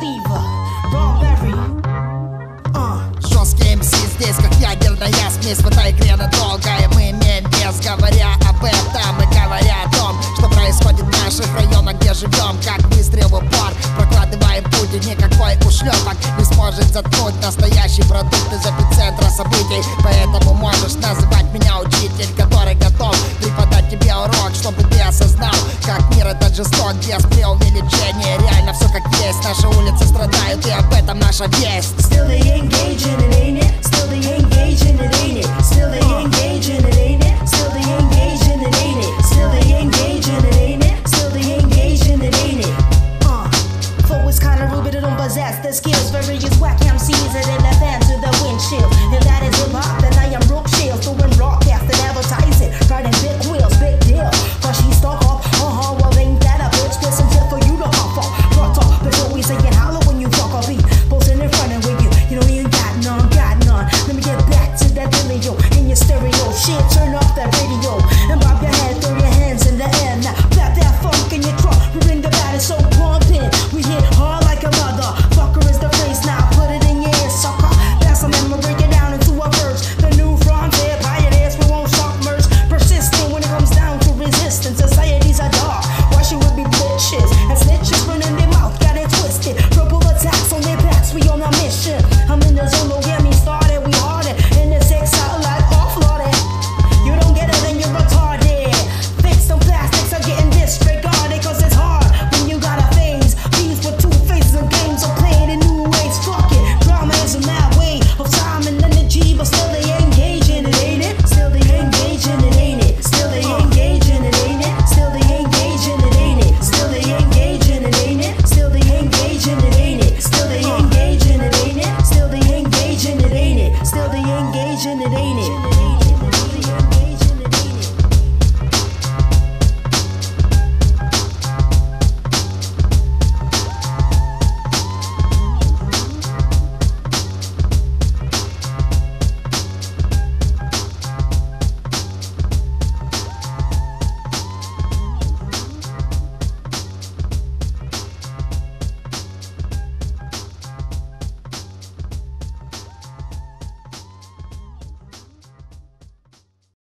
fever From а. здесь, как ядерная смесь В этой игре мы имеем вес Говоря об этом и говоря о том Что происходит наших районах, где живем Как выстрел упор, прокладываем путь никакой ушлепок не сможет заткнуть Настоящий продукт из эпицентра событий Поэтому можешь называть меня учитель Который готов преподать тебе урок Чтобы ты осознал, как мир этот жесток Где сплел лечение, реально все как есть Наши улицы страдают и об этом наша весть Still they engaging it, ain't it? Still they engaging it, ain't it? Still they engaging it, ain't it? Still they engaging it, ain't it? Still they engaging it, ain't it? Still they engaging it, ain't it? Uh, is kinda it don't possess the skills. Various whack MCs and then the fan to the windshield. If that is hip angel in your stereo. Shit, turn off that radio and bob your head